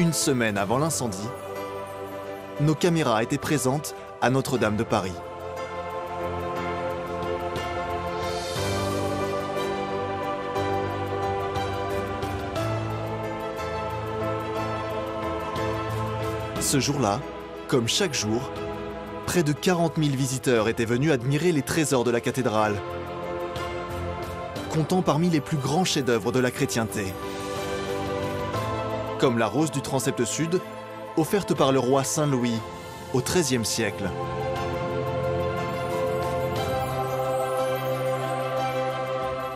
Une semaine avant l'incendie, nos caméras étaient présentes à Notre-Dame de Paris. Ce jour-là, comme chaque jour, près de 40 000 visiteurs étaient venus admirer les trésors de la cathédrale, comptant parmi les plus grands chefs-d'œuvre de la chrétienté. Comme la rose du transept sud, offerte par le roi Saint Louis au XIIIe siècle.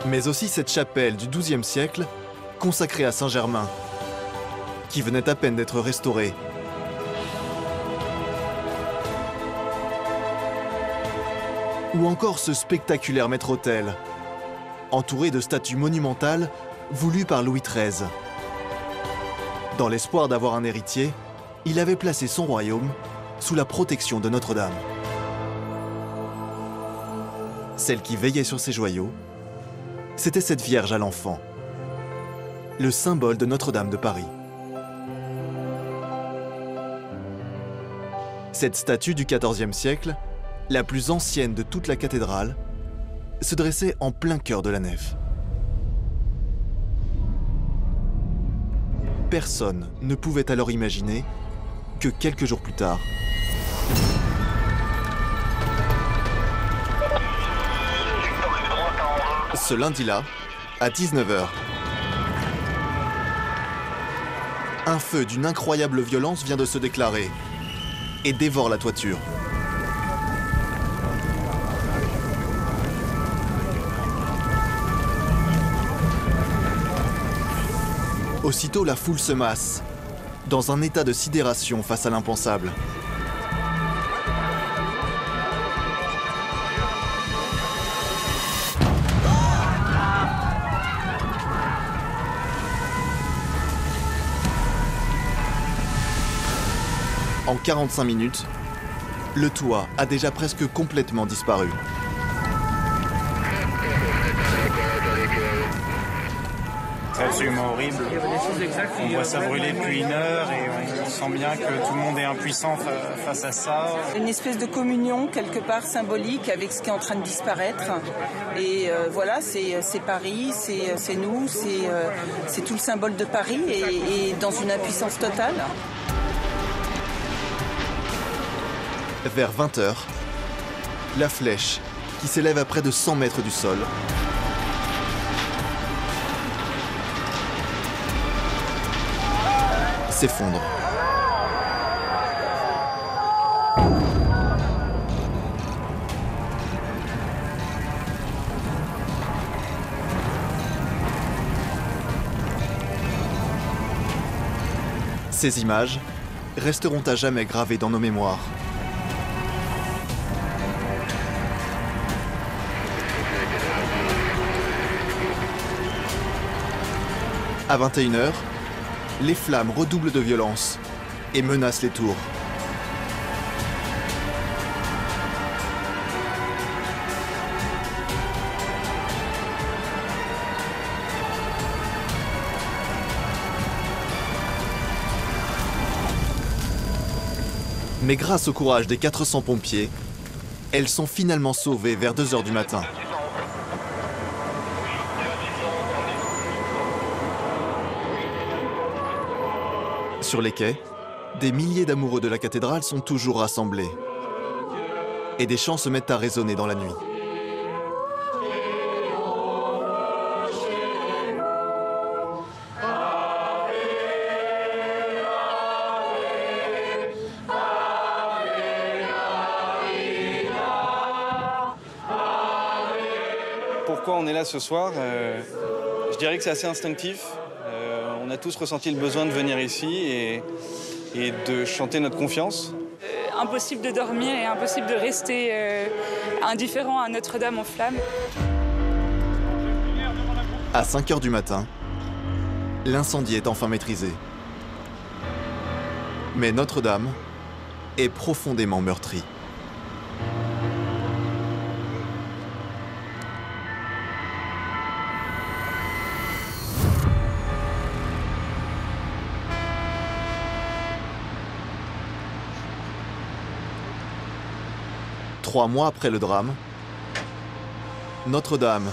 Mais aussi cette chapelle du XIIe siècle, consacrée à Saint-Germain, qui venait à peine d'être restaurée. Ou encore ce spectaculaire maître-autel, entouré de statues monumentales voulues par Louis XIII. Dans l'espoir d'avoir un héritier, il avait placé son royaume sous la protection de Notre-Dame. Celle qui veillait sur ses joyaux, c'était cette Vierge à l'enfant, le symbole de Notre-Dame de Paris. Cette statue du XIVe siècle, la plus ancienne de toute la cathédrale, se dressait en plein cœur de la nef. Personne ne pouvait alors imaginer que quelques jours plus tard, ce lundi-là, à 19h, un feu d'une incroyable violence vient de se déclarer et dévore la toiture. Aussitôt, la foule se masse, dans un état de sidération face à l'impensable. En 45 minutes, le toit a déjà presque complètement disparu. Absolument horrible. On voit ça brûler depuis une heure et on sent bien que tout le monde est impuissant fa- face à ça. Une espèce de communion quelque part symbolique avec ce qui est en train de disparaître. Et euh, voilà, c'est c'est Paris, c'est c'est nous, c'est euh, c'est tout le symbole de Paris et, et dans une impuissance totale. Vers 20h, la flèche, qui s'élève à près de 100 mètres du sol, s'effondre. Ces images resteront à jamais gravées dans nos mémoires. À 21h, les flammes redoublent de violence et menacent les tours. Mais grâce au courage des 400 pompiers, elles sont finalement sauvées vers 2h du matin. Sur les quais, des milliers d'amoureux de la cathédrale sont toujours rassemblés. Et des chants se mettent à résonner dans la nuit. Pourquoi on est là ce soir Euh, Je dirais que c'est assez instinctif. Euh, on a tous ressenti le besoin de venir ici et, et de chanter notre confiance. impossible de dormir et impossible de rester euh, indifférent à Notre-Dame en flammes. À 5 heures du matin, L'incendie est enfin maîtrisé. Mais Notre-Dame est profondément meurtrie. Trois mois après le drame, Notre-Dame,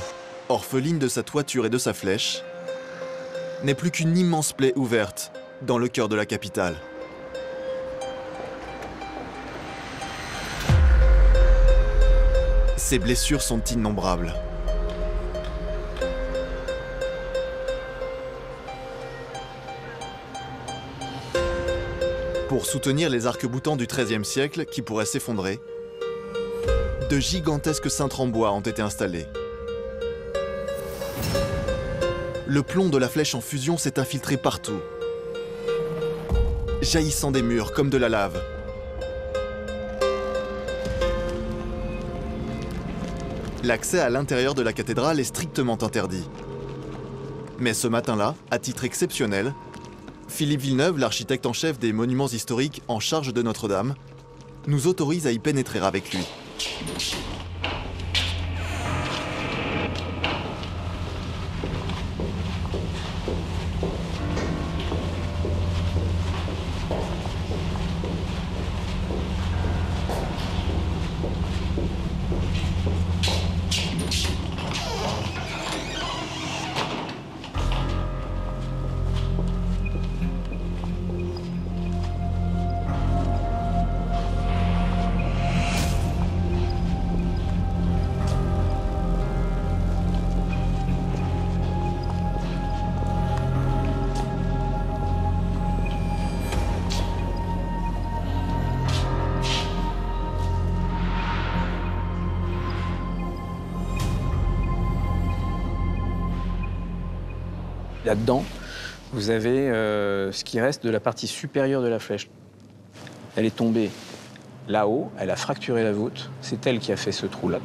orpheline de sa toiture et de sa flèche, n'est plus qu'une immense plaie ouverte dans le cœur de la capitale. Ses blessures sont innombrables. Pour soutenir les arcs-boutants du XIIIe siècle qui pourraient s'effondrer, de gigantesques cintres en bois ont été installés. Le plomb de la flèche en fusion s'est infiltré partout, jaillissant des murs comme de la lave. L'accès à l'intérieur de la cathédrale est strictement interdit. Mais ce matin-là, à titre exceptionnel, Philippe Villeneuve, l'architecte en chef des monuments historiques en charge de Notre-Dame, nous autorise à y pénétrer avec lui. Thank you. Là-dedans, vous avez euh, ce qui reste de la partie supérieure de la flèche. Elle est tombée là-haut, elle a fracturé la voûte, c'est elle qui a fait ce trou-là.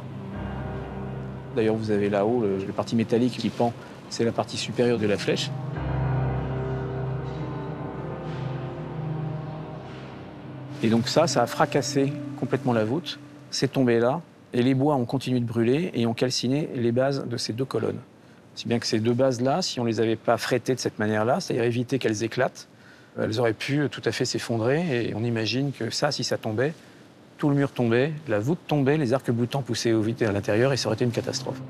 D'ailleurs, vous avez là-haut la partie métallique qui pend, c'est la partie supérieure de la flèche. Et donc ça, ça a fracassé complètement la voûte, c'est tombé là, et les bois ont continué de brûler et ont calciné les bases de ces deux colonnes. Si bien que ces deux bases-là, si on ne les avait pas frettées de cette manière-là, c'est-à-dire éviter qu'elles éclatent, elles auraient pu tout à fait s'effondrer. Et on imagine que ça, si ça tombait, tout le mur tombait, la voûte tombait, les arcs-boutants poussaient au vide à l'intérieur et ça aurait été une catastrophe.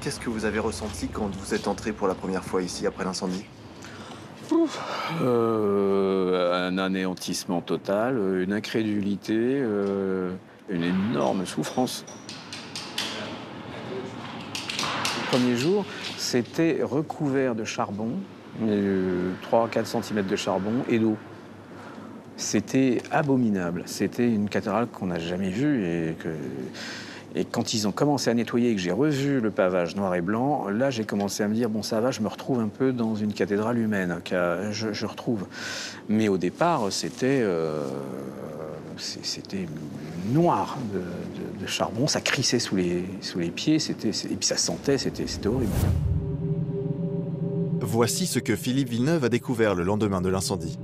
Qu'est-ce que vous avez ressenti quand vous êtes entré pour la première fois ici après l'incendie? Euh, un anéantissement total, une incrédulité, euh, une énorme souffrance. Le premier jour, c'était recouvert de charbon, 3-4 cm de charbon et d'eau. C'était abominable. C'était une cathédrale qu'on n'a jamais vue et que et quand ils ont commencé à nettoyer et que j'ai revu le pavage noir et blanc, là j'ai commencé à me dire bon ça va, je me retrouve un peu dans une cathédrale humaine, je, retrouve. Mais au départ c'était euh, c'était noir de, charbon, ça crissait sous les, sous les pieds, c'était et puis ça sentait, c'était horrible. Voici ce que Philippe Villeneuve a découvert le lendemain de l'incendie.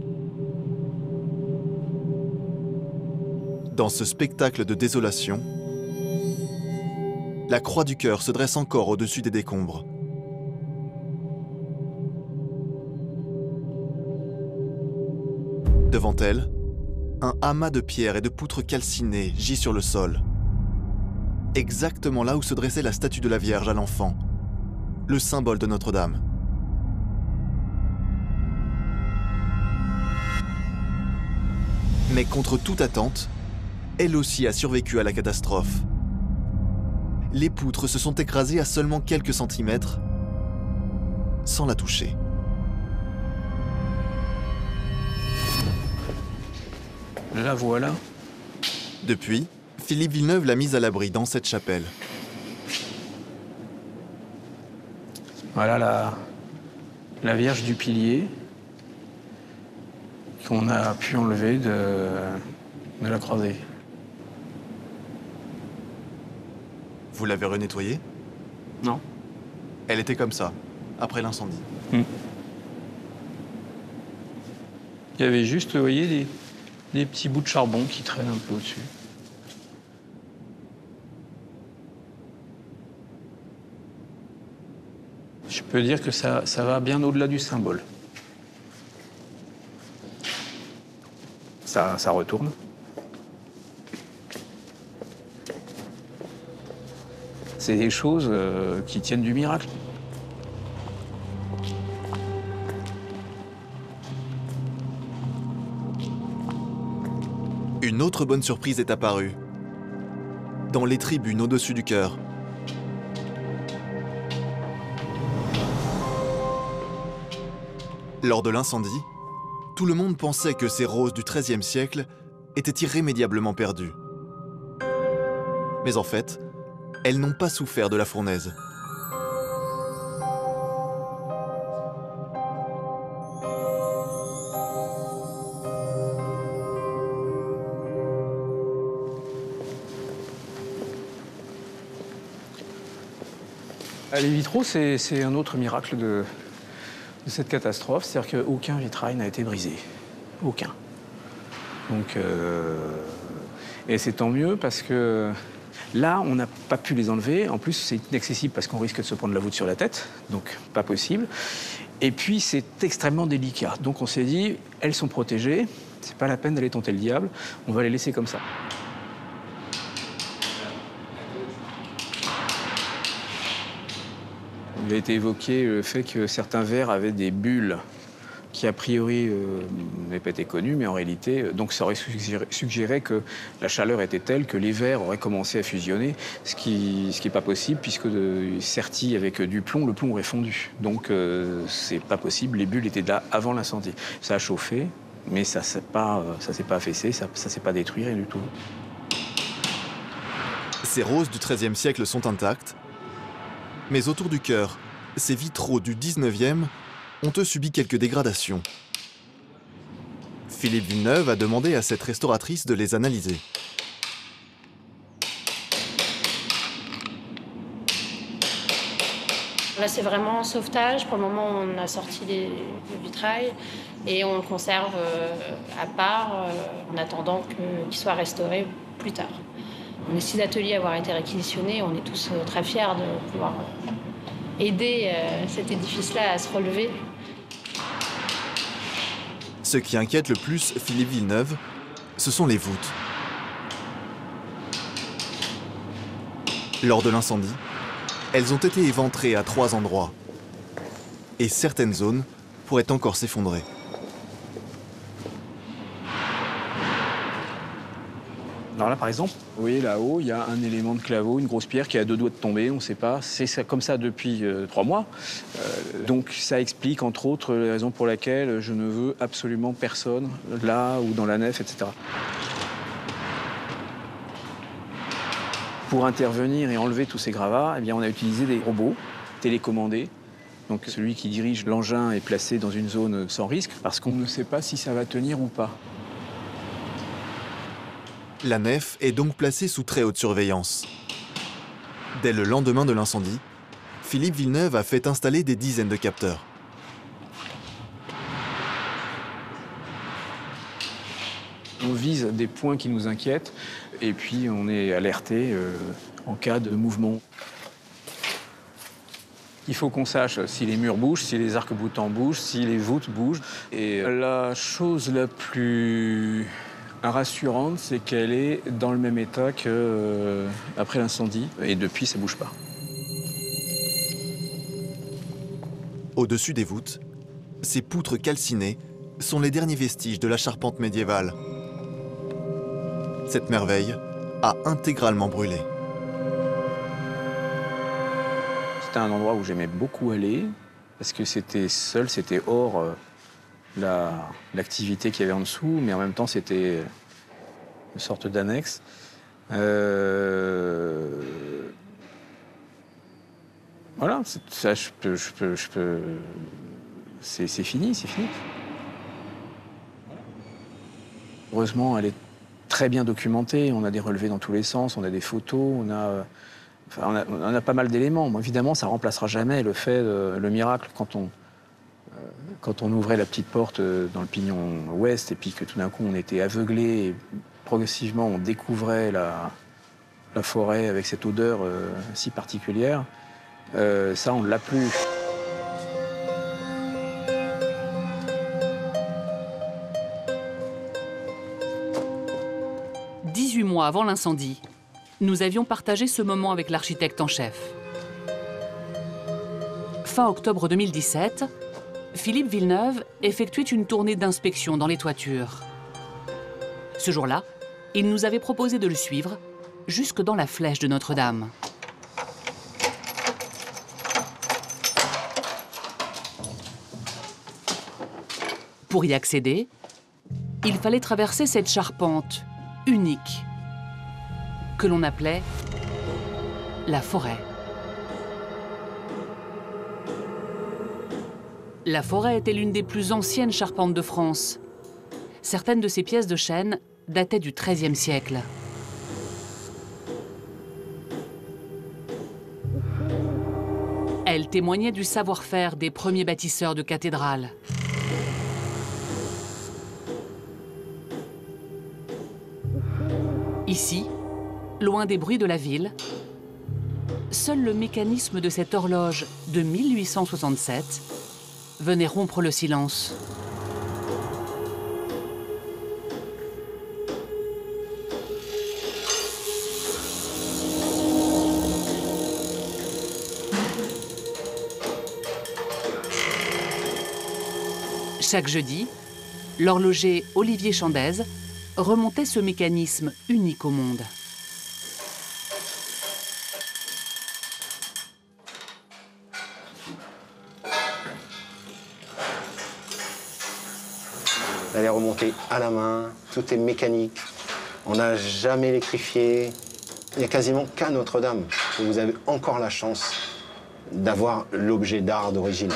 Dans ce spectacle de désolation, la croix du cœur se dresse encore au-dessus des décombres. Devant elle, un amas de pierres et de poutres calcinées gît sur le sol. Exactement là où se dressait la statue de la Vierge à l'enfant, le symbole de Notre-Dame. Mais contre toute attente, elle aussi a survécu à la catastrophe les poutres se sont écrasées à seulement quelques centimètres, sans la toucher. La voilà. Depuis, Philippe Villeneuve l'a mise à l'abri dans cette chapelle. Voilà la, la Vierge du Pilier. qu'on a pu enlever de, de la croisée. Vous l'avez renettoyée? Non. Elle était comme ça, après l'incendie. Il y avait juste, vous voyez, des, des petits bouts de charbon qui traînent un peu au-dessus. Je peux dire que ça, ça va bien au-delà du symbole. Ça, ça retourne? C'est des choses euh, qui tiennent du miracle. Une autre bonne surprise est apparue. Dans les tribunes au-dessus du chœur. Lors de l'incendie, tout le monde pensait que ces roses du XIIIe siècle étaient irrémédiablement perdues. Mais en fait, elles n'ont pas souffert de la fournaise. Les vitraux, c'est un autre miracle de, de cette catastrophe. C'est-à-dire qu'aucun vitrail n'a été brisé. Aucun. Donc, euh, et c'est tant mieux parce que là, on n'a pas pu les enlever. En plus, c'est inaccessible parce qu'on risque de se prendre la voûte sur la tête. Donc, pas possible. Et puis, c'est extrêmement délicat. Donc, on s'est dit, elles sont protégées. C'est pas la peine d'aller tenter le diable. On va les laisser comme ça. Il a été évoqué le fait que certains verres avaient des bulles qui a priori euh, n'avaient pas été connues, mais en réalité, euh, donc ça aurait suggéré, que la chaleur était telle que les verres auraient commencé à fusionner, ce qui ce qui est pas possible puisque de, sertis avec du plomb, le plomb aurait fondu. Donc euh, c'est pas possible. Les bulles étaient là avant l'incendie. Ça a chauffé, mais ça s'est euh, s'est pas affaissé, ça ça s'est pas détruit rien du tout. Ces roses du XIIIe siècle sont intactes, mais autour du chœur, ces vitraux du XIXe ont eux subi quelques dégradations. Philippe Villeneuve a demandé à cette restauratrice de les analyser. Là, c'est vraiment sauvetage. Pour le moment, on a sorti les, le vitrail et on le conserve euh, à part euh, en attendant qu'il soit restauré plus tard. On est six ateliers à avoir été réquisitionnés. On est tous euh, très fiers de pouvoir aider cet édifice-là à se relever. Ce qui inquiète le plus Philippe Villeneuve, ce sont les voûtes. Lors de l'incendie, elles ont été éventrées à trois endroits. Et certaines zones pourraient encore s'effondrer. Alors là, par exemple, voyez là-haut, il y a un élément de claveau, une grosse pierre qui à deux doigts de tomber, on ne sait pas. C'est comme ça depuis euh, trois mois. Euh, donc ça explique, entre autres, les raisons pour lesquelles je ne veux absolument personne là ou dans la nef, etc. Pour intervenir et enlever tous ces gravats, eh bien, on a utilisé des robots télécommandés. Donc celui qui dirige l'engin est placé dans une zone sans risque parce qu'on ne sait pas si ça va tenir ou pas. La nef est donc placée sous très haute surveillance. Dès le lendemain de l'incendie, Philippe Villeneuve a fait installer des dizaines de capteurs. On vise des points qui nous inquiètent et puis on est alerté euh, en cas de mouvement. Il faut qu'on sache si les murs bougent, si les arcs-boutants bougent, si les voûtes bougent. Et la chose la plus rassurante, c'est qu'elle est dans le même état qu'après l'incendie. Et depuis, ça bouge pas. Au-dessus des voûtes, ces poutres calcinées sont les derniers vestiges de la charpente médiévale. Cette merveille a intégralement brûlé. C'était un endroit où j'aimais beaucoup aller parce que c'était seul, c'était hors euh, la- l'activité qu'il y avait en dessous, mais en même temps c'était une sorte d'annexe. Euh, Voilà, ça, je peux, je peux, je peux- c'est fini, c'est fini. Heureusement, elle est très bien documentée. On a des relevés dans tous les sens, on a des photos, on a, enfin, on a, pas mal d'éléments. Évidemment, ça remplacera jamais le fait, le miracle quand on, quand on ouvrait la petite porte euh, dans le pignon ouest et puis que tout d'un coup on était aveuglé et progressivement on découvrait la, forêt avec cette odeur euh, si particulière. Euh, ça, on ne l'a plus. 18 mois avant l'incendie, nous avions partagé ce moment avec l'architecte en chef. Fin octobre 2017, Philippe Villeneuve effectuait une tournée d'inspection dans les toitures. Ce jour-là, il nous avait proposé de le suivre jusque dans la flèche de Notre-Dame. Pour y accéder, il fallait traverser cette charpente unique que l'on appelait la forêt. La forêt était l'une des plus anciennes charpentes de France. Certaines de ces pièces de chêne dataient du XIIIe siècle. Elles témoignaient du savoir-faire des premiers bâtisseurs de cathédrales. Ici, loin des bruits de la ville, seul le mécanisme de cette horloge de 1867 venait rompre le silence. Chaque jeudi, l'horloger Olivier Chandez remontait ce mécanisme unique au monde. Remontée à la main, tout est mécanique. On n'a jamais électrifié. Il n'y a quasiment qu'à Notre-Dame où vous avez encore la chance d'avoir l'objet d'art d'origine.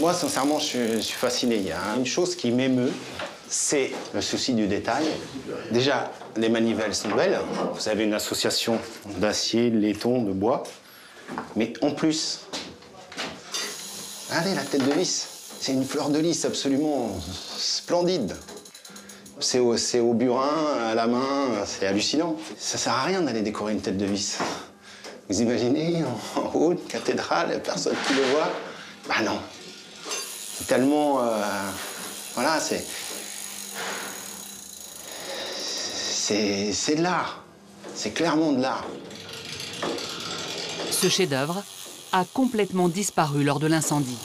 Moi, sincèrement, je suis fasciné. Il y a une chose qui m'émeut, c'est le souci du détail. Déjà, les manivelles sont belles. Vous avez une association d'acier, de laiton, de bois. Mais en plus, Regardez la tête de vis. C'est une fleur de lys absolument splendide. C'est au, burin, à la main, c'est hallucinant. Ça sert à rien d'aller décorer une tête de vis. Vous imaginez, en, haut, une cathédrale, personne qui le voit? Bah non. C'est tellement. euh, voilà. C'est c'est de l'art. C'est clairement de l'art. Ce chef-d'œuvre a complètement disparu lors de l'incendie.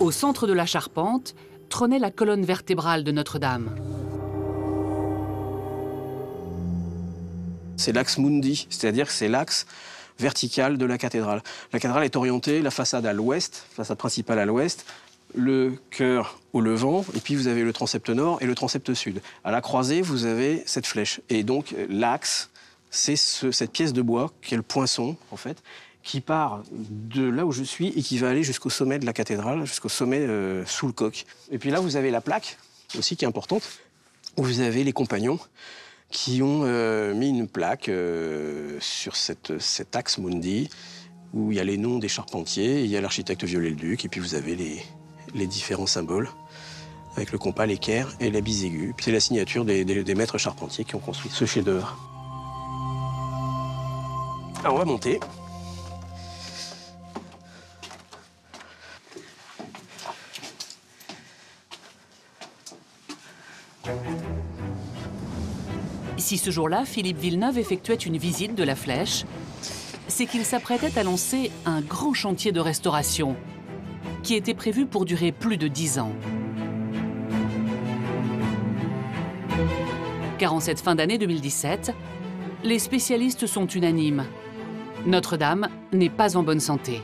Au centre de la charpente trônait la colonne vertébrale de Notre-Dame. C'est l'axe mundi, c'est-à-dire que c'est l'axe vertical de la cathédrale. La cathédrale est orientée, la façade à l'ouest, façade principale à l'ouest, le chœur au levant, et puis vous avez le transept nord et le transept sud. À la croisée, vous avez cette flèche. Et donc l'axe, c'est ce- cette pièce de bois, qui est le poinçon, en fait, qui part de là où je suis et qui va aller jusqu'au sommet de la cathédrale, jusqu'au sommet euh, sous le coq. Et puis là, vous avez la plaque, aussi qui est importante, où vous avez les compagnons qui ont euh, mis une plaque euh, sur cet axe Mundi, où il y a les noms des charpentiers, il y a l'architecte Viollet-le-Duc, et puis vous avez les, les différents symboles, avec le compas, l'équerre et la bisaiguë. Puis c'est la signature des, maîtres charpentiers qui ont construit ce chef-d'œuvre. On va monter. Si ce jour-là, Philippe Villeneuve effectuait une visite de la flèche, c'est qu'il s'apprêtait à lancer un grand chantier de restauration qui était prévu pour durer plus de dix ans. Car en cette fin d'année 2017, les spécialistes sont unanimes. Notre-Dame n'est pas en bonne santé.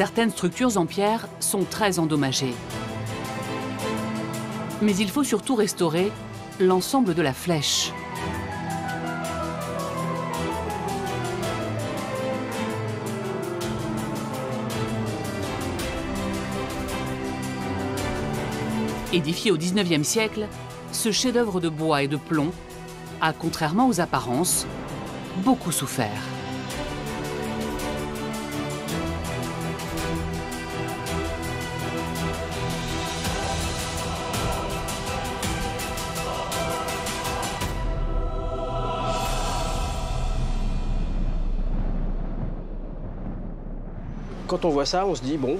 Certaines structures en pierre sont très endommagées. Mais il faut surtout restaurer l'ensemble de la flèche. Édifié au XIXe siècle, ce chef-d'œuvre de bois et de plomb a, contrairement aux apparences, beaucoup souffert. On voit ça, on se dit, bon,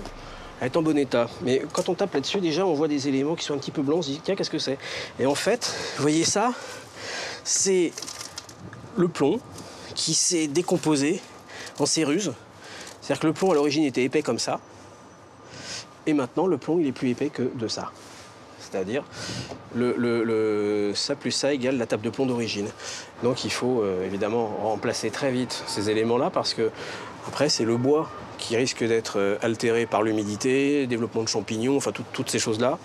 elle est en bon état. Mais quand on tape là-dessus, déjà, on voit des éléments qui sont un petit peu blancs. On se dit, tiens, qu'est-ce que c'est? Et en fait, vous voyez ça C'est le plomb qui s'est décomposé en céruse. C'est-à-dire que le plomb, à l'origine, était épais comme ça. Et maintenant, le plomb, il est plus épais que de ça. C'est-à-dire, le- ça plus ça égale la table de plomb d'origine. Donc il faut euh, évidemment remplacer très vite ces éléments-là parce que, après, c'est le bois qui risque d'être euh, altéré par l'humidité, développement de champignons, enfin tout- toutes ces choses-là.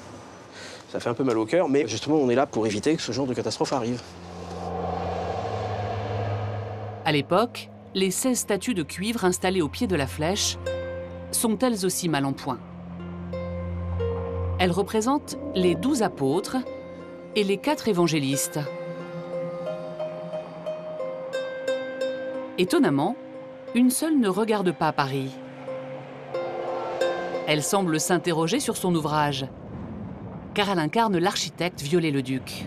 Ça fait un peu mal au cœur, mais justement, on est là pour éviter que ce genre de catastrophe arrive. À l'époque, les 16 statues de cuivre installées au pied de la flèche sont elles aussi mal en point. Elles représentent les douze apôtres et les quatre évangélistes. Étonnamment, une seule ne regarde pas Paris. Elle semble s'interroger sur son ouvrage, car elle incarne l'architecte Viollet-le-Duc.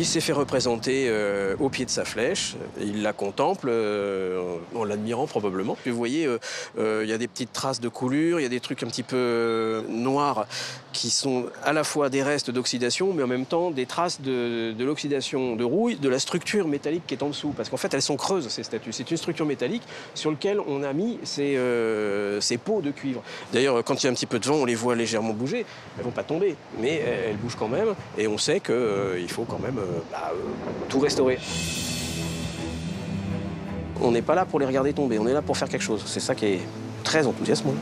Il s'est fait représenter euh, au pied de sa flèche. Il la contemple euh, en l'admirant probablement. Puis vous voyez, euh, il y a des petites traces de coulure, il y a des trucs un petit peu noirs qui sont à la fois des restes d'oxydation, mais en même temps des traces de, l'oxydation de rouille, de la structure métallique qui est en dessous. Parce qu'en fait, elles sont creuses, ces statues. C'est une structure métallique sur laquelle on a mis ces, ces pots de cuivre. D'ailleurs, quand il y a un petit peu de vent, on les voit légèrement bouger. Elles vont pas tomber, mais elles bougent quand même. Et on sait qu'il faut quand même bah, euh, tout restaurer. On n'est pas là pour les regarder tomber, on est là pour faire quelque chose. C'est ça qui est très enthousiasmant.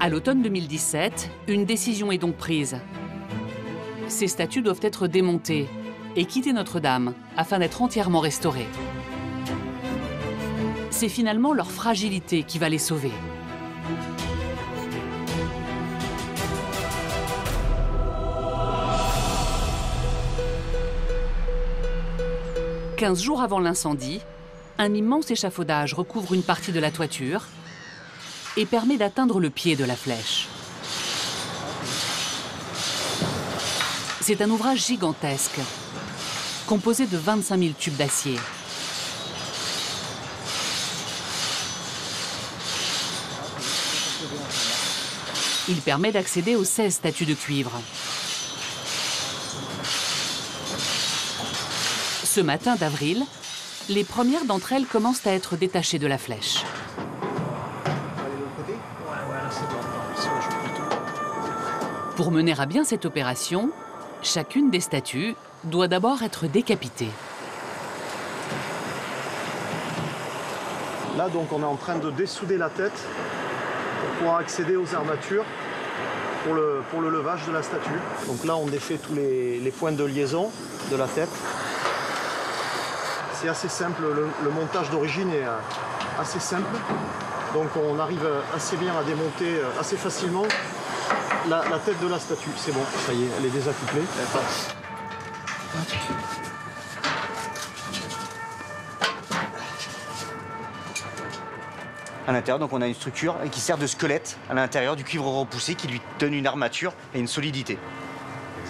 À l'automne 2017, une décision est donc prise. Ces statues doivent être démontées et quitter Notre-Dame afin d'être entièrement restaurées. C'est finalement leur fragilité qui va les sauver. Quinze jours avant l'incendie, un immense échafaudage recouvre une partie de la toiture et permet d'atteindre le pied de la flèche. C'est un ouvrage gigantesque, composé de 25 000 tubes d'acier. Il permet d'accéder aux 16 statues de cuivre. Ce matin d'avril, les premières d'entre elles commencent à être détachées de la flèche. Pour mener à bien cette opération, chacune des statues doit d'abord être décapitée. Là, donc, on est en train de dessouder la tête pour accéder aux armatures pour le, levage de la statue. Donc là, on défait tous les points de liaison de la tête. C'est assez simple, le, le montage d'origine est euh, assez simple. Donc on arrive assez bien à démonter euh, assez facilement la, la tête de la statue. C'est bon, ça y est, elle est désaccouplée. à l'intérieur. Donc on a une structure qui sert de squelette à l'intérieur du cuivre repoussé qui lui donne une armature et une solidité.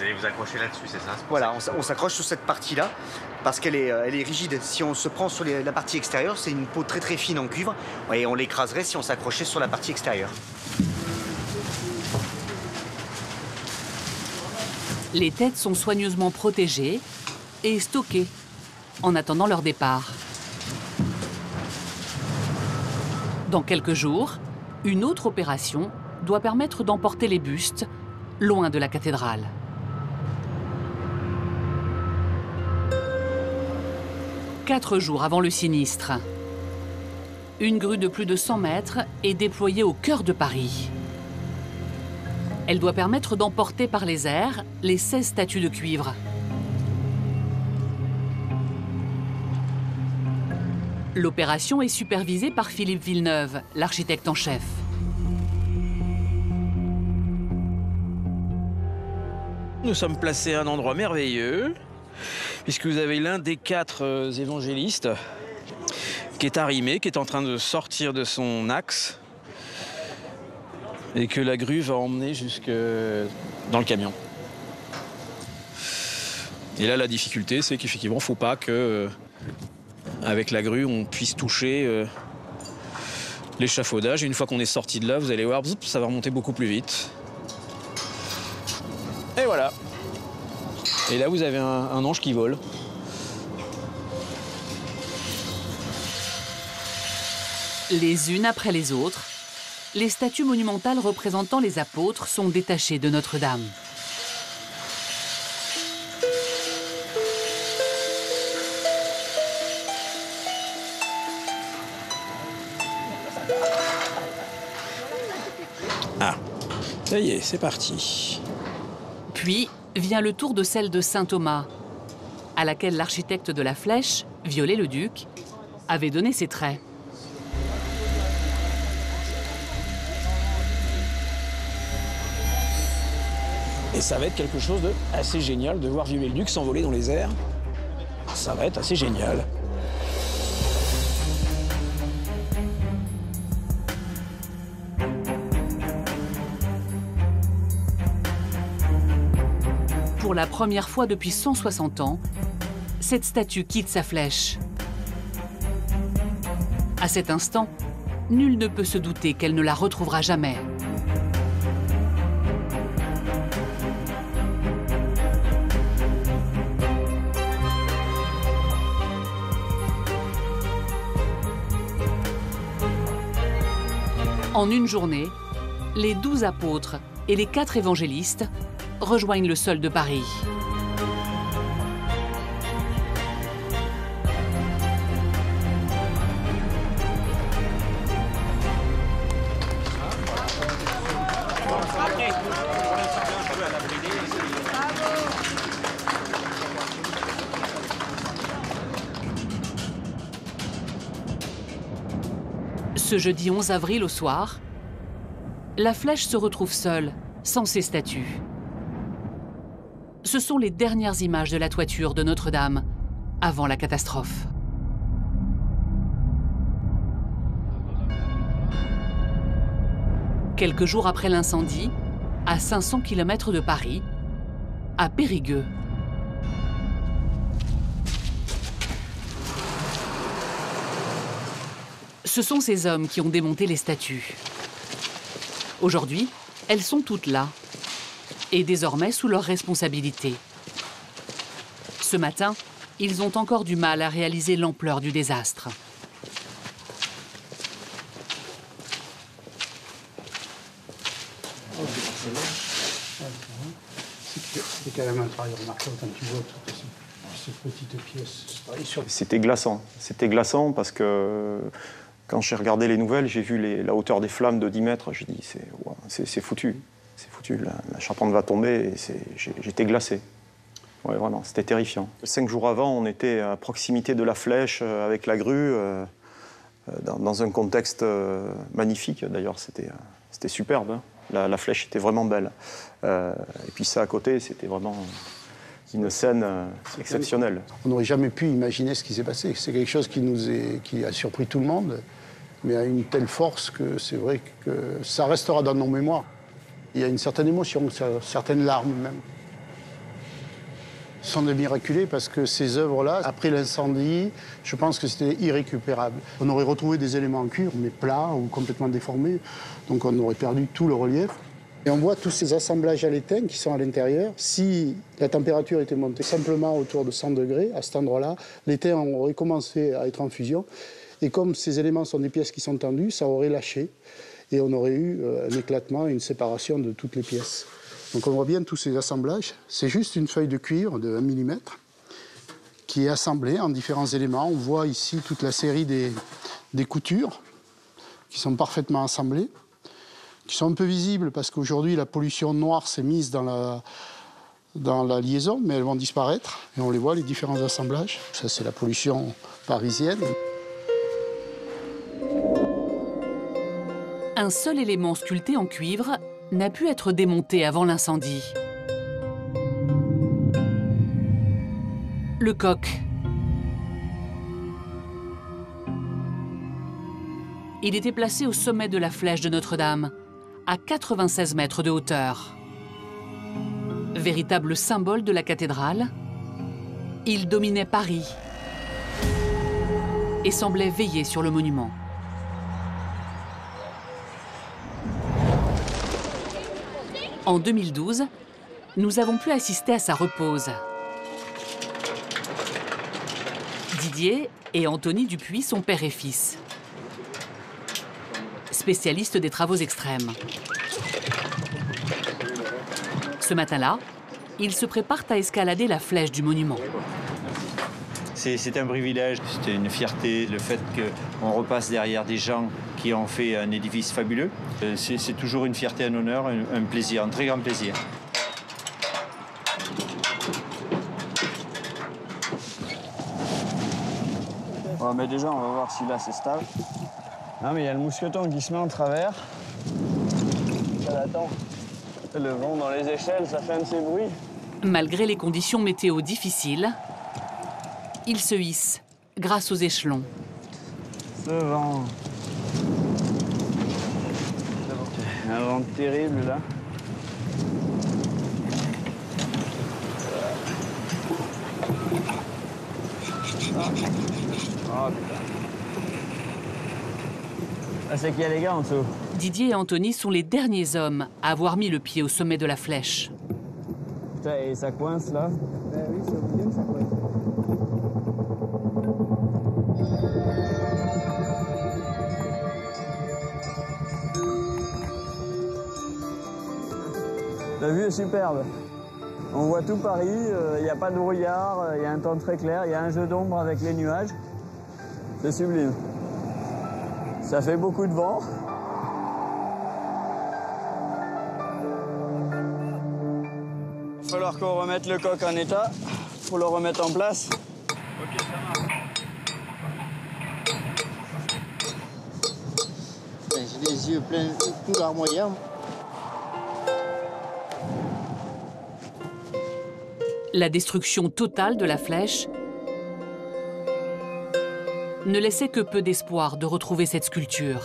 Vous allez vous accrocher là-dessus, c'est ça Voilà, on s'accroche sur cette partie-là parce qu'elle est, euh, elle est rigide. Si on se prend sur les- la partie extérieure, c'est une peau très très fine en cuivre et on l'écraserait si on s'accrochait sur la partie extérieure. Les têtes sont soigneusement protégées et stockées en attendant leur départ. Dans quelques jours, une autre opération doit permettre d'emporter les bustes loin de la cathédrale. Quatre jours avant le sinistre. Une grue de plus de 100 mètres est déployée au cœur de Paris. Elle doit permettre d'emporter par les airs les 16 statues de cuivre. L'opération est supervisée par Philippe Villeneuve, l'architecte en chef. Nous sommes placés à un endroit merveilleux, puisque vous avez l'un des quatre euh, évangélistes qui est arrimé, qui est en train de sortir de son axe, et que la grue va emmener jusque dans le camion. Et là, la difficulté, c'est qu'effectivement, il ne faut pas que, euh, avec la grue, on puisse toucher euh, l'échafaudage. Et une fois qu'on est sorti de là, vous allez voir, ça va remonter beaucoup plus vite. Et voilà. Et là, vous avez un, un ange qui vole. Les unes après les autres, les statues monumentales représentant les apôtres sont détachées de Notre-Dame. Ah, ça y est, c'est parti. Puis vient le tour de celle de Saint Thomas, à laquelle l'architecte de la flèche, Viollet-le-Duc, avait donné ses traits. Et ça va être quelque chose de assez génial de voir Viollet-le-Duc s'envoler dans les airs. Ça va être assez génial. La première fois depuis 160 ans, cette statue quitte sa flèche. À cet instant, nul ne peut se douter qu'elle ne la retrouvera jamais. En une journée, les douze apôtres et les quatre évangélistes rejoignent le sol de Paris. Ce jeudi 11 avril au soir, la flèche se retrouve seule, sans ses statues. Ce sont les dernières images de la toiture de Notre-Dame avant la catastrophe. Quelques jours après l'incendie, à 500 km de Paris, à Périgueux, ce sont ces hommes qui ont démonté les statues. Aujourd'hui, elles sont toutes là, et désormais sous leur responsabilité. Ce matin, ils ont encore du mal à réaliser l'ampleur du désastre. C'était glaçant. C'était glaçant parce que quand j'ai regardé les nouvelles, j'ai vu la hauteur des flammes de 10 mètres. J'ai dit, c'est foutu. C'est foutu. La, la charpente va tomber. et J'étais glacé. Ouais, vraiment, c'était terrifiant. Cinq jours avant, on était à proximité de la flèche euh, avec la grue, euh, euh, dans, un contexte magnifique. D'ailleurs, c'était superbe. hein. La, flèche était vraiment belle. Et puis ça à côté, c'était vraiment une scène exceptionnelle. On n'aurait jamais pu imaginer ce qui s'est passé. C'est quelque chose qui, nous qui a surpris tout le monde, mais à une telle force que c'est vrai que ça restera dans nos mémoires. Il y a une certaine émotion, certaines larmes même. Ce sont des miraculés parce que ces œuvres-là, après l'incendie, je pense que c'était irrécupérable. On aurait retrouvé des éléments en cuivre, mais plats ou complètement déformés, donc on aurait perdu tout le relief. Et on voit tous ces assemblages à l'étain qui sont à l'intérieur. Si la température était montée simplement autour de 100 degrés, à cet endroit-là, l'étain aurait commencé à être en fusion. Et comme ces éléments sont des pièces qui sont tendues, ça aurait lâché. Et on aurait eu euh, un éclatement, une séparation de toutes les pièces. Donc on voit bien tous ces assemblages. C'est juste une feuille de cuivre de 1 mm qui est assemblé en différents éléments. On voit ici toute la série des, des coutures qui sont parfaitement assemblées, qui sont un peu visibles parce qu'aujourd'hui la pollution noire s'est mise dans la, dans la liaison, mais elles vont disparaître. Et on les voit, les différents assemblages. Ça, c'est la pollution parisienne. Un seul élément sculpté en cuivre n'a pu être démonté avant l'incendie. Le coq. Il était placé au sommet de la flèche de Notre-Dame, à 96 mètres de hauteur. Véritable symbole de la cathédrale, il dominait Paris et semblait veiller sur le monument. En 2012, nous avons pu assister à sa repose. Didier et Anthony Dupuis sont père et fils. Spécialistes des travaux extrêmes. Ce matin-là, ils se préparent à escalader la flèche du monument. C'est un privilège, c'était une fierté, le fait qu'on repasse derrière des gens qui ont fait un édifice fabuleux. Euh, C'est toujours une fierté, un honneur, un, un plaisir, un très grand plaisir. Ouais, mais déjà, on va voir si là c'est stable. Non, mais il y a le mousqueton qui se met en travers. Ça l'attend. Le vent dans les échelles, ça fait un de ces bruits. Malgré les conditions météo difficiles, ils se hissent grâce aux échelons. Ce vent. Un vent terrible là. Ah, putain. Ah, c'est qu'il y a les gars en dessous. Didier et Anthony sont les derniers hommes à avoir mis le pied au sommet de la flèche. Putain, et ça coince là Ben oui, superbe. On voit tout Paris, il n'y a pas de brouillard, il y a un temps très clair, il y a un jeu d'ombre avec les nuages. C'est sublime. Ça fait beaucoup de vent. Il va falloir qu'on remette le coq en état pour le remettre en place. Ben, J'ai les yeux pleins tout larmoyants. La destruction totale de la flèche ne laissait que peu d'espoir de retrouver cette sculpture.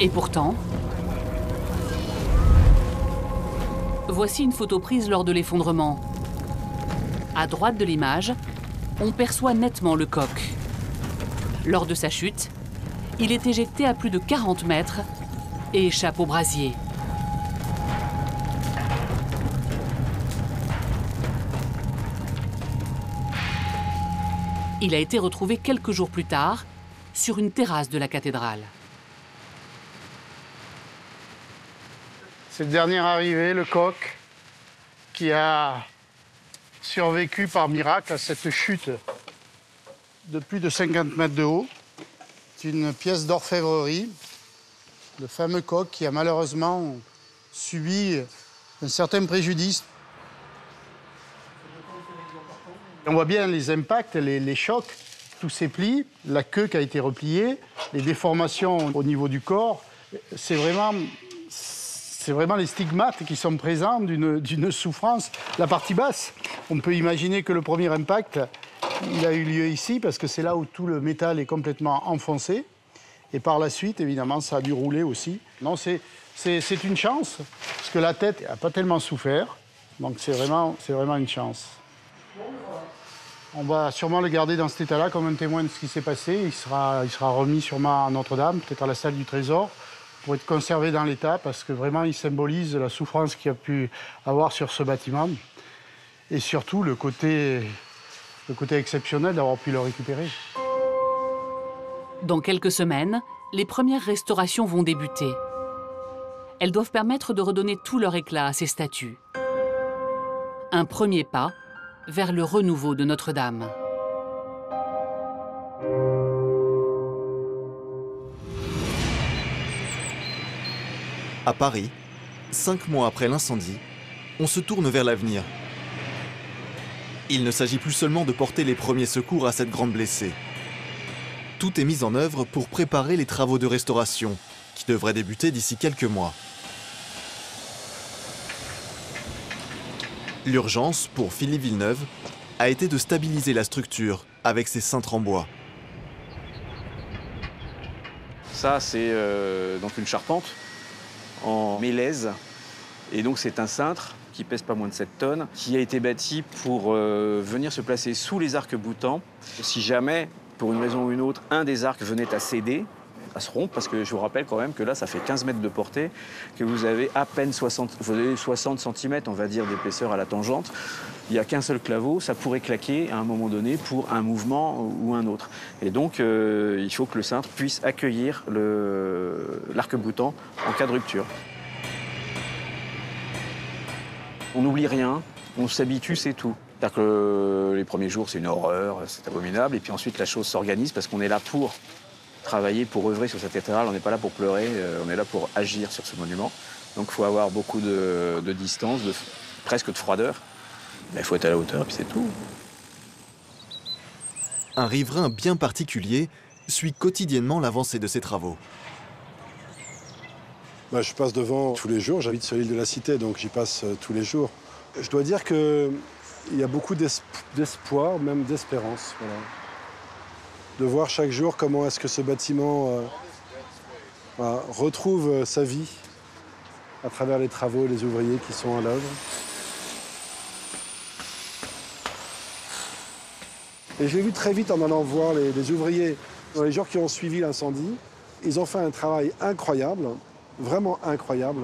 Et pourtant, voici une photo prise lors de l'effondrement. À droite de l'image, on perçoit nettement le coq. Lors de sa chute, il est éjecté à plus de 40 mètres et échappe au brasier. Il a été retrouvé quelques jours plus tard sur une terrasse de la cathédrale. C'est le dernier le coq, qui a survécu par miracle à cette chute de plus de 50 mètres de haut. C'est une pièce d'orfèvrerie, le fameux coq qui a malheureusement subi un certain préjudice. On voit bien les impacts, les, chocs, tous ces plis, la queue qui a été repliée, les déformations au niveau du corps. C'est vraiment, c'est vraiment les stigmates qui sont présents d'une souffrance. La partie basse, on peut imaginer que le premier impact, il a eu lieu ici parce que c'est là où tout le métal est complètement enfoncé. Et par la suite, évidemment, ça a dû rouler aussi. Non, c'est une chance, parce que la tête n'a pas tellement souffert. Donc c'est vraiment, vraiment une chance. On va sûrement le garder dans cet état-là comme un témoin de ce qui s'est passé. Il sera, il sera remis sûrement à Notre-Dame, peut-être à la salle du Trésor, pour être conservé dans l'état, parce que vraiment, il symbolise la souffrance qu'il a pu avoir sur ce bâtiment. Et surtout, le côté, le côté exceptionnel d'avoir pu le récupérer. Dans quelques semaines, les premières restaurations vont débuter. Elles doivent permettre de redonner tout leur éclat à ces statues. Un premier pas vers le renouveau de Notre-Dame. À Paris, cinq mois après l'incendie, on se tourne vers l'avenir. Il ne s'agit plus seulement de porter les premiers secours à cette grande blessée. Tout est mis en œuvre pour préparer les travaux de restauration, qui devraient débuter d'ici quelques mois. L'urgence, pour Philippe Villeneuve, a été de stabiliser la structure avec ses cintres en bois. Ça, c'est euh, donc une charpente en mélèze. Et donc, c'est un cintre qui pèse pas moins de 7 tonnes, qui a été bâti pour euh, venir se placer sous les arcs boutants. Si jamais, pour une raison ou une autre, un des arcs venait à céder, à se rompre, parce que je vous rappelle quand même que là, ça fait 15 mètres de portée, que vous avez à peine 60, vous avez 60 cm, on va dire, d'épaisseur à la tangente. Il n'y a qu'un seul claveau, ça pourrait claquer à un moment donné pour un mouvement ou un autre. Et donc, euh, il faut que le cintre puisse accueillir l'arc-boutant en cas de rupture. On n'oublie rien, on s'habitue, c'est tout. C'est-à-dire que euh, les premiers jours, c'est une horreur, c'est abominable. Et puis ensuite, la chose s'organise parce qu'on est là pour travailler, pour œuvrer sur cette cathédrale. On n'est pas là pour pleurer, euh, on est là pour agir sur ce monument. Donc il faut avoir beaucoup de, distance, presque de froideur. Mais il faut être à la hauteur, et puis c'est tout. Un riverain bien particulier suit quotidiennement l'avancée de ses travaux. Bah, je passe devant tous les jours. J'habite sur l'île de la Cité, donc j'y passe euh, tous les jours. Je dois dire qu'il y a beaucoup d'espoir, même d'espérance. De voir chaque jour comment est-ce que ce bâtiment euh, voilà, retrouve euh, sa vie à travers les travaux et les ouvriers qui sont à l'œuvre. Et j'ai vu très vite en allant voir les, les ouvriers dans les jours qui ont suivi l'incendie. Ils ont fait un travail incroyable vraiment incroyable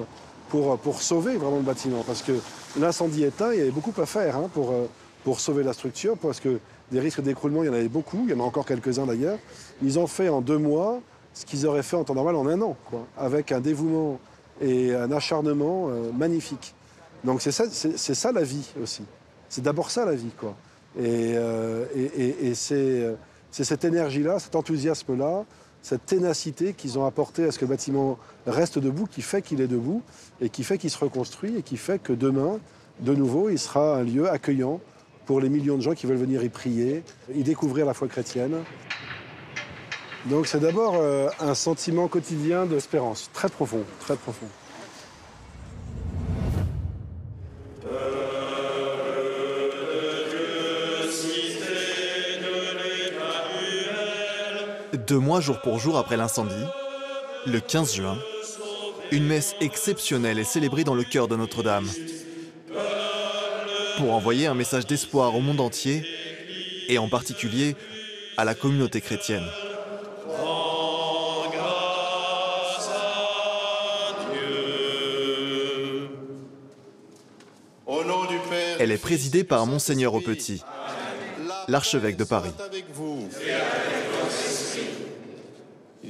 pour, pour sauver vraiment le bâtiment. Parce que l'incendie éteint, il y avait beaucoup à faire hein, pour, pour sauver la structure, parce que des risques d'écroulement, il y en avait beaucoup, il y en a encore quelques-uns d'ailleurs. Ils ont fait en deux mois ce qu'ils auraient fait en temps normal en un an, quoi, avec un dévouement et un acharnement euh, magnifique. Donc c'est ça, ça la vie aussi. C'est d'abord ça la vie. Quoi. Et, euh, et, et, c'est cette énergie-là, cet enthousiasme-là, cette ténacité qu'ils ont apporté à ce que le bâtiment reste debout, qui fait qu'il est debout et qui fait qu'il se reconstruit et qui fait que demain, de nouveau, il sera un lieu accueillant pour les millions de gens qui veulent venir y prier, y découvrir la foi chrétienne. Donc c'est d'abord euh, un sentiment quotidien d'espérance, très profond, très profond. Deux mois jour pour jour après l'incendie, le 15 juin, une messe exceptionnelle est célébrée dans le cœur de Notre-Dame pour envoyer un message d'espoir au monde entier et en particulier à la communauté chrétienne. Elle est présidée par Monseigneur Aupetit, l'archevêque de Paris.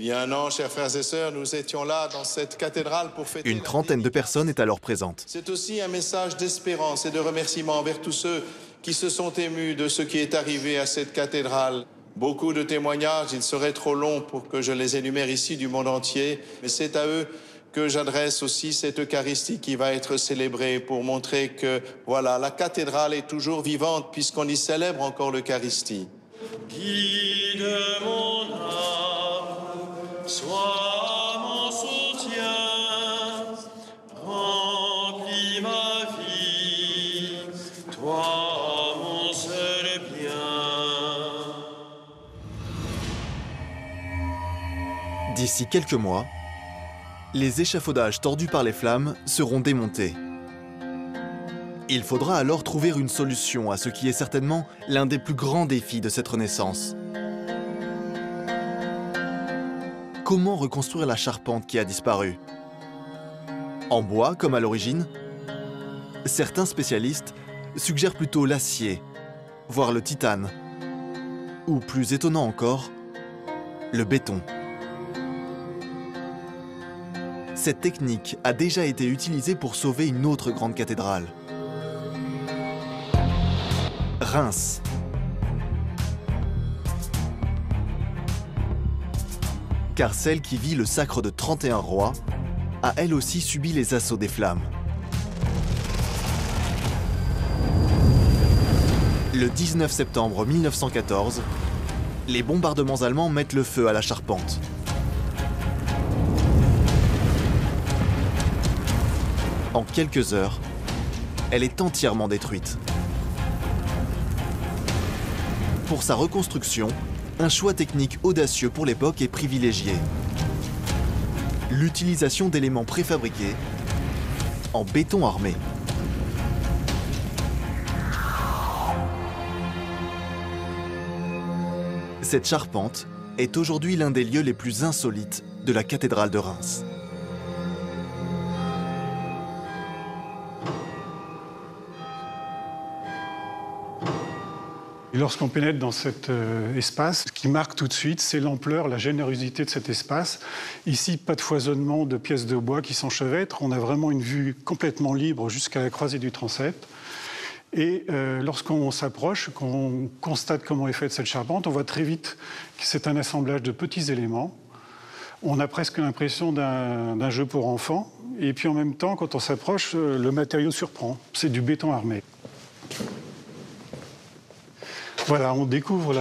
Il y a un an, chers frères et sœurs, nous étions là dans cette cathédrale pour fêter. Une trentaine de personnes est alors présente. C'est aussi un message d'espérance et de remerciement envers tous ceux qui se sont émus de ce qui est arrivé à cette cathédrale. Beaucoup de témoignages, il serait trop long pour que je les énumère ici du monde entier, mais c'est à eux que j'adresse aussi cette Eucharistie qui va être célébrée pour montrer que, voilà, la cathédrale est toujours vivante puisqu'on y célèbre encore l'Eucharistie. Guide mon âme, sois mon soutien, remplis ma vie, toi mon seul bien. D'ici quelques mois, les échafaudages tordus par les flammes seront démontés. Il faudra alors trouver une solution à ce qui est certainement l'un des plus grands défis de cette Renaissance. Comment reconstruire la charpente qui a disparu En bois, comme à l'origine Certains spécialistes suggèrent plutôt l'acier, voire le titane, ou plus étonnant encore, le béton. Cette technique a déjà été utilisée pour sauver une autre grande cathédrale. Reims. Car celle qui vit le sacre de 31 rois a elle aussi subi les assauts des flammes. Le 19 septembre 1914, les bombardements allemands mettent le feu à la charpente. En quelques heures, elle est entièrement détruite. Pour sa reconstruction, un choix technique audacieux pour l'époque est privilégié. L'utilisation d'éléments préfabriqués en béton armé. Cette charpente est aujourd'hui l'un des lieux les plus insolites de la cathédrale de Reims. Et lorsqu'on pénètre dans cet euh, espace, ce qui marque tout de suite, c'est l'ampleur, la générosité de cet espace. Ici, pas de foisonnement de pièces de bois qui s'enchevêtrent. On a vraiment une vue complètement libre jusqu'à la croisée du transept. Et euh, lorsqu'on s'approche, qu'on constate comment est faite cette charpente, on voit très vite que c'est un assemblage de petits éléments. On a presque l'impression d'un jeu pour enfants. Et puis en même temps, quand on s'approche, euh, le matériau surprend. C'est du béton armé. Voilà, on découvre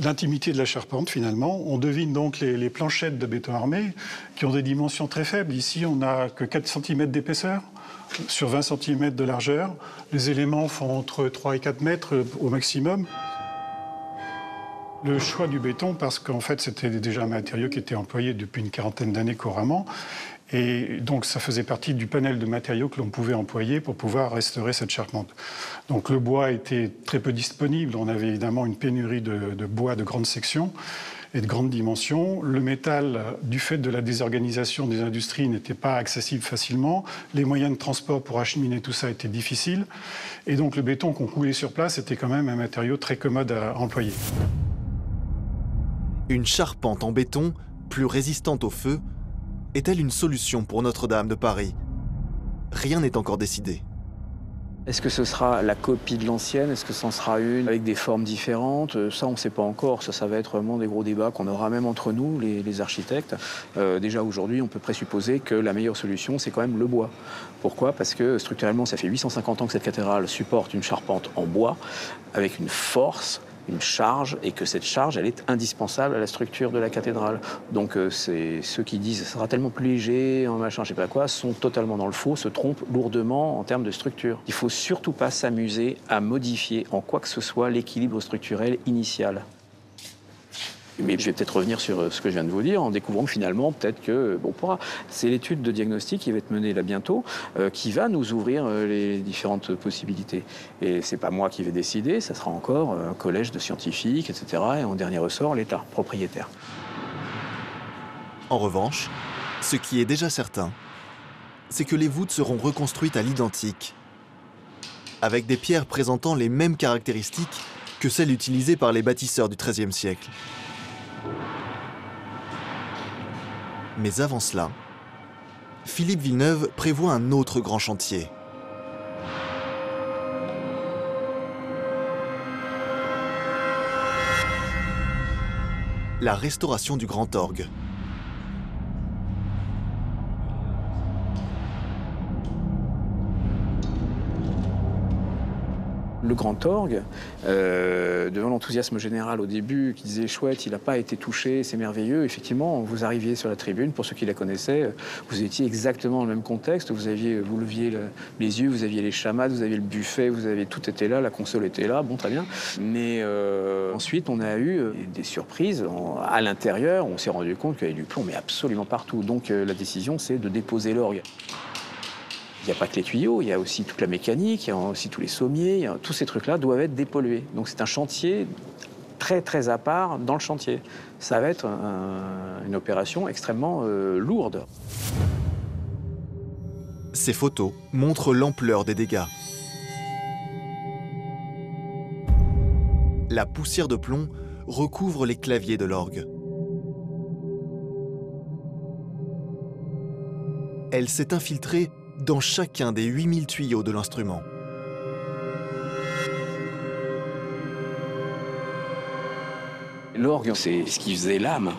l'intimité de la charpente finalement. On devine donc les, planchettes de béton armé qui ont des dimensions très faibles. Ici, on n'a que 4 cm d'épaisseur sur 20 cm de largeur. Les éléments font entre 3 et 4 mètres au maximum. Le choix du béton, parce qu'en fait c'était déjà un matériau qui était employé depuis une quarantaine d'années couramment, et donc ça faisait partie du panel de matériaux que l'on pouvait employer pour pouvoir restaurer cette charpente. Donc le bois était très peu disponible, on avait évidemment une pénurie de, bois de grande section et de grandes dimensions. Le métal, du fait de la désorganisation des industries, n'était pas accessible facilement. Les moyens de transport pour acheminer tout ça étaient difficiles. Et donc le béton qu'on coulait sur place était quand même un matériau très commode à employer. Une charpente en béton, plus résistante au feu, est-elle une solution pour Notre-Dame de Paris? Rien n'est encore décidé. Est-ce que ce sera la copie de l'ancienne? Est-ce que c'en sera une avec des formes différentes? Euh, Ça, on ne sait pas encore. Ça, ça va être vraiment des gros débats qu'on aura même entre nous, les, architectes. Euh, déjà aujourd'hui, on peut présupposer que la meilleure solution, c'est quand même le bois. Pourquoi? Parce que structurellement, ça fait 850 ans que cette cathédrale supporte une charpente en bois avec une force une charge et que cette charge, elle est indispensable à la structure de la cathédrale. Donc euh, ceux qui disent ce sera tellement plus léger, un machin, je sais pas quoi, sont totalement dans le faux, se trompent lourdement en termes de structure. Il faut surtout pas s'amuser à modifier en quoi que ce soit l'équilibre structurel initial. Mais je vais peut-être revenir sur euh, ce que je viens de vous dire en découvrant finalement, peut-être que bon, pourra. C'est l'étude de diagnostic qui va être menée là bientôt, euh, qui va nous ouvrir euh, les différentes possibilités. Et c'est pas moi qui vais décider, ça sera encore un collège de scientifiques, etc. Et en dernier ressort, l'État propriétaire. En revanche, ce qui est déjà certain, c'est que les voûtes seront reconstruites à l'identique, avec des pierres présentant les mêmes caractéristiques que celles utilisées par les bâtisseurs du XIIIe siècle. Mais avant cela, Philippe Villeneuve prévoit un autre grand chantier. La restauration du grand orgue. Le grand orgue, euh, devant l'enthousiasme général au début, qui disait chouette, il n'a pas été touché, c'est merveilleux. Effectivement, vous arriviez sur la tribune, pour ceux qui la connaissaient, vous étiez exactement dans le même contexte. Vous aviez, vous leviez le, les yeux, vous aviez les chamades, vous aviez le buffet, vous aviez tout était là, la console était là, bon très bien. Mais euh, ensuite, on a eu des surprises à l'intérieur. On s'est rendu compte qu'il y avait du plomb, mais absolument partout. Donc euh, la décision, c'est de déposer l'orgue. Il n'y a pas que les tuyaux, il y a aussi toute la mécanique, il y a aussi tous les sommiers, tous ces trucs-là doivent être dépollués. Donc c'est un chantier très très à part dans le chantier. Ça va être un- une opération extrêmement euh, lourde. Ces photos montrent l'ampleur des dégâts. La poussière de plomb recouvre les claviers de l'orgue. Elle s'est infiltrée dans chacun des 8000 tuyaux de l'instrument. L'orgue, c'est ce qui faisait l'âme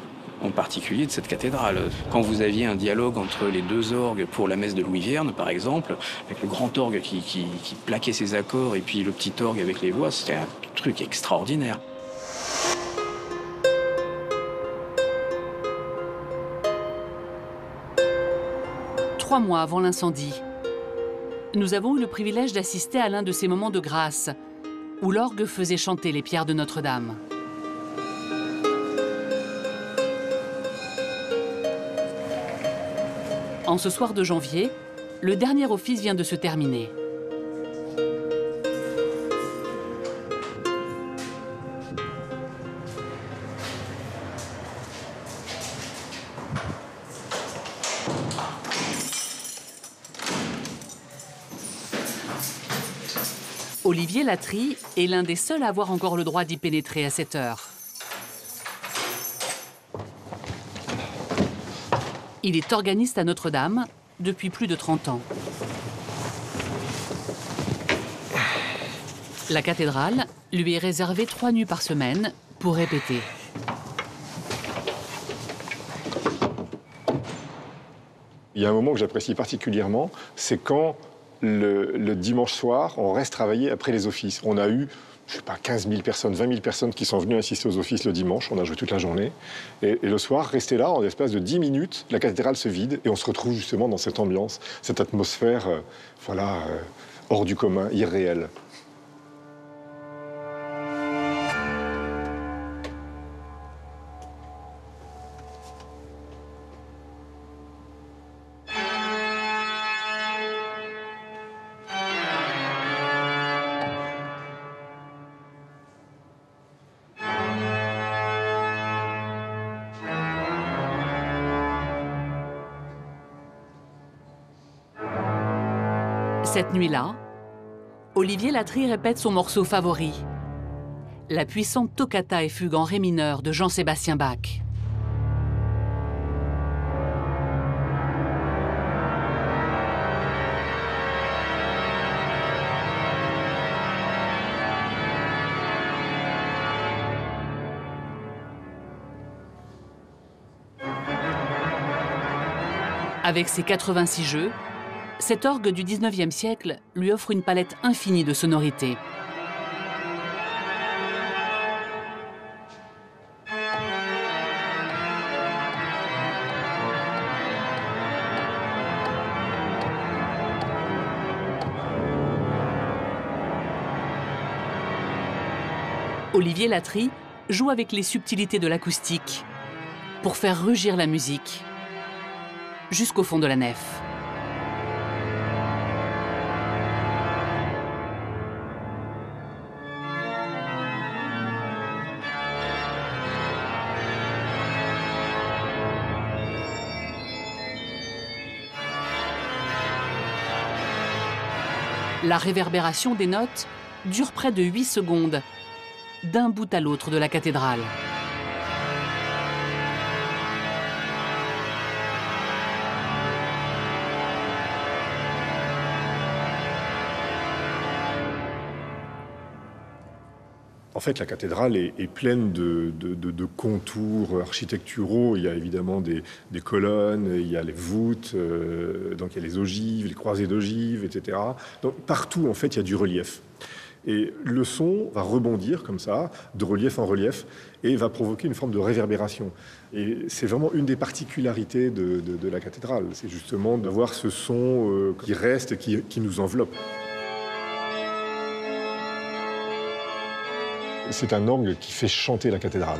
en particulier de cette cathédrale. Quand vous aviez un dialogue entre les deux orgues pour la messe de Louis Vierne, par exemple, avec le grand orgue qui, qui, qui plaquait ses accords et puis le petit orgue avec les voix, c'était un truc extraordinaire. Trois mois avant l'incendie, nous avons eu le privilège d'assister à l'un de ces moments de grâce, où l'orgue faisait chanter les pierres de Notre-Dame. En ce soir de janvier, le dernier office vient de se terminer. Olivier est l'un des seuls à avoir encore le droit d'y pénétrer à cette heure. Il est organiste à Notre-Dame depuis plus de 30 ans. La cathédrale lui est réservée trois nuits par semaine pour répéter. Il y a un moment que j'apprécie particulièrement, c'est quand le, dimanche soir, on reste travailler après les offices. On a eu je sais pas, 15 000 personnes, 20 000 personnes qui sont venues assister aux offices le dimanche. On a joué toute la journée. Et, et le soir, rester là, en l'espace de 10 minutes, la cathédrale se vide et on se retrouve justement dans cette ambiance, cette atmosphère, euh, voilà, euh, hors du commun, irréelle. Cette nuit-là, Olivier Latry répète son morceau favori, la puissante toccata et fugue en ré mineur de Jean-Sébastien Bach. Avec ses 86 jeux, cet orgue du 19e siècle lui offre une palette infinie de sonorités. Olivier Latry joue avec les subtilités de l'acoustique pour faire rugir la musique jusqu'au fond de la nef. La réverbération des notes dure près de 8 secondes, d'un bout à l'autre de la cathédrale. Fait, la cathédrale est, pleine de, contours architecturaux. Il y a évidemment des, colonnes, il y a les voûtes, euh, donc il y a les ogives, les croisées d'ogives, etc. Donc partout, en fait, il y a du relief. Et le son va rebondir comme ça, de relief en relief, et va provoquer une forme de réverbération. Et c'est vraiment une des particularités de la cathédrale. C'est justement d'avoir ce son euh, qui reste, qui, qui nous enveloppe. C'est un orgue qui fait chanter la cathédrale.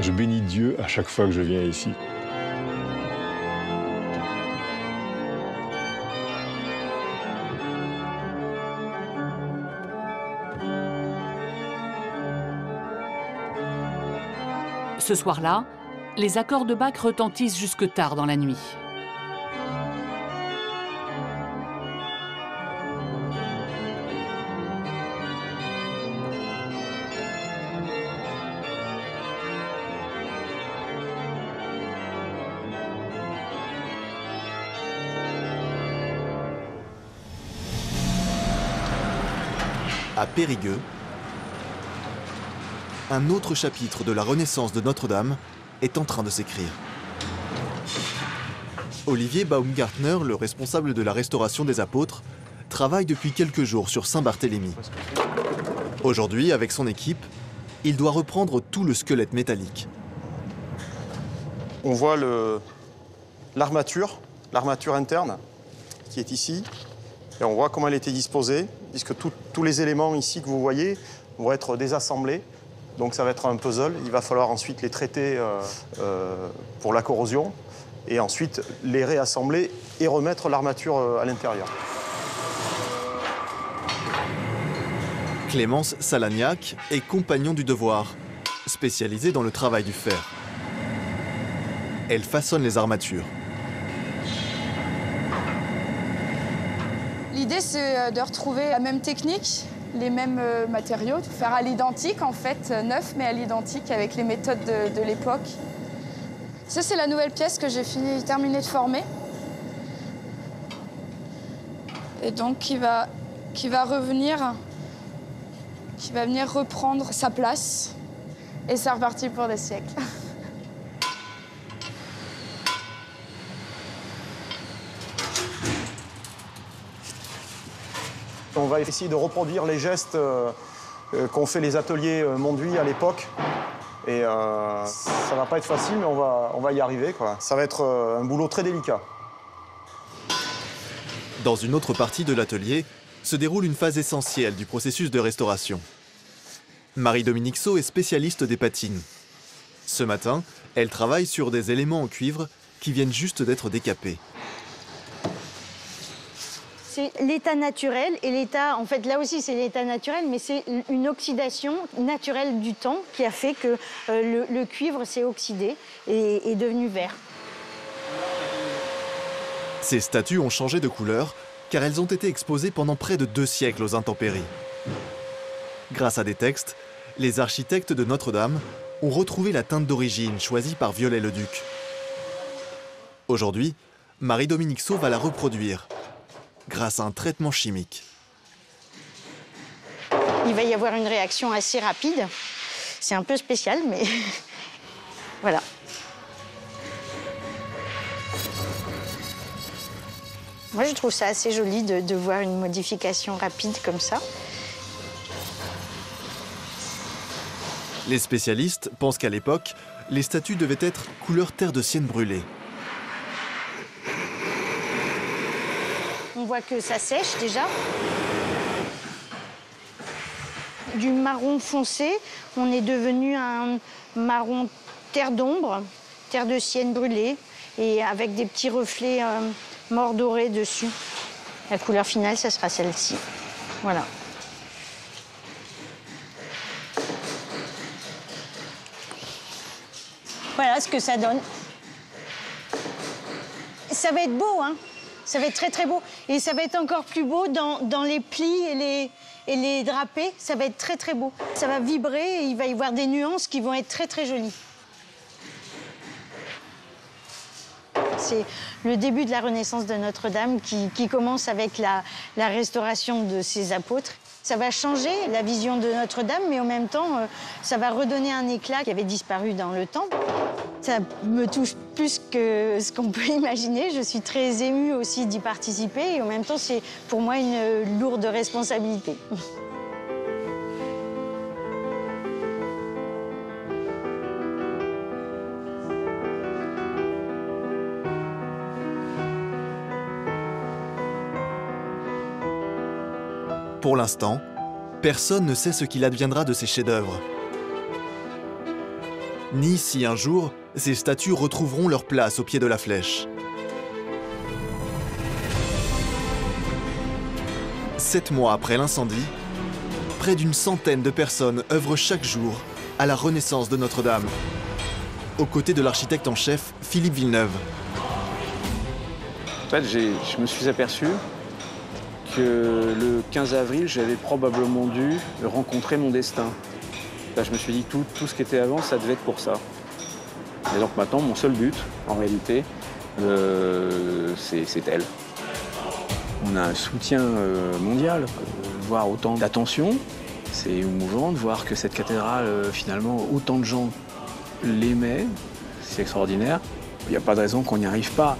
Je bénis Dieu à chaque fois que je viens ici. Ce soir-là, les accords de Bach retentissent jusque tard dans la nuit. À Périgueux, un autre chapitre de la Renaissance de Notre-Dame est en train de s'écrire. Olivier Baumgartner, le responsable de la restauration des apôtres, travaille depuis quelques jours sur Saint-Barthélemy. Aujourd'hui, avec son équipe, il doit reprendre tout le squelette métallique. On voit l'armature, l'armature interne qui est ici. On voit comment elle était disposée, puisque tous les éléments ici que vous voyez vont être désassemblés. Donc ça va être un puzzle. Il va falloir ensuite les traiter euh, euh, pour la corrosion et ensuite les réassembler et remettre l'armature euh, à l'intérieur. Clémence Salagnac est compagnon du devoir, spécialisée dans le travail du fer. Elle façonne les armatures. C'est euh, de retrouver la même technique, les mêmes euh, matériaux, de faire à l'identique, en fait, euh, neuf, mais à l'identique avec les méthodes de, l'époque. Ça, c'est la nouvelle pièce que j'ai terminé de former. Et donc, qui va, qui va revenir, qui va venir reprendre sa place. Et c'est reparti pour des siècles. On va essayer de reproduire les gestes euh, euh, qu'ont fait les ateliers euh, Monduit à l'époque. Et euh, ça va pas être facile, mais on va, y arriver. Ça va être un boulot très délicat. Dans une autre partie de l'atelier se déroule une phase essentielle du processus de restauration. Marie-Dominique Sau est spécialiste des patines. Ce matin, elle travaille sur des éléments en cuivre qui viennent juste d'être décapés. C'est l'état naturel et l'état, en fait, là aussi c'est l'état naturel, mais c'est une oxydation naturelle du temps qui a fait que euh, le, cuivre s'est oxydé et est devenu vert. Ces statues ont changé de couleur car elles ont été exposées pendant près de deux siècles aux intempéries. Grâce à des textes, les architectes de Notre-Dame ont retrouvé la teinte d'origine choisie par Viollet-le-Duc. Aujourd'hui, Marie-Dominique Sau va la reproduire grâce à un traitement chimique. Il va y avoir une réaction assez rapide. C'est un peu spécial, mais voilà. Moi, je trouve ça assez joli de, de voir une modification rapide comme ça. Les spécialistes pensent qu'à l'époque, les statues devaient être couleur terre de sienne brûlée. Voit que ça sèche déjà. Du marron foncé, on est devenu un marron terre d'ombre, terre de sienne brûlée, et avec des petits reflets euh, dorés dessus. La couleur finale, ça sera celle-ci. Voilà. Voilà ce que ça donne. Ça va être beau, hein Ça va être très très beau. Et ça va être encore plus beau dans, dans les plis et les, et les drapés. Ça va être très très beau. Ça va vibrer et il va y avoir des nuances qui vont être très très jolies. C'est le début de la Renaissance de Notre-Dame qui, commence avec la restauration de ses apôtres. Ça va changer la vision de Notre-Dame, mais en même temps, euh, ça va redonner un éclat qui avait disparu dans le temps. Ça me touche plus que ce qu'on peut imaginer. Je suis très émue aussi d'y participer et en même temps, c'est pour moi une lourde responsabilité. Pour l'instant, personne ne sait ce qu'il adviendra de ces chefs-d'œuvre. Ni si un jour, ces statues retrouveront leur place au pied de la flèche. Sept mois après l'incendie, près d'une centaine de personnes œuvrent chaque jour à la renaissance de Notre-Dame, aux côtés de l'architecte en chef Philippe Villeneuve. En fait, je me suis aperçu que le 15 avril, j'avais probablement dû rencontrer mon destin. Là, je me suis dit, tout, tout ce qui était avant, ça devait être pour ça. Et donc maintenant, mon seul but, en réalité, euh, c'est elle. On a un soutien euh, mondial. Euh, voir autant d'attention. C'est émouvant de voir que cette cathédrale, finalement, autant de gens l'aimaient. C'est extraordinaire. Il n'y a pas de raison qu'on n'y arrive pas.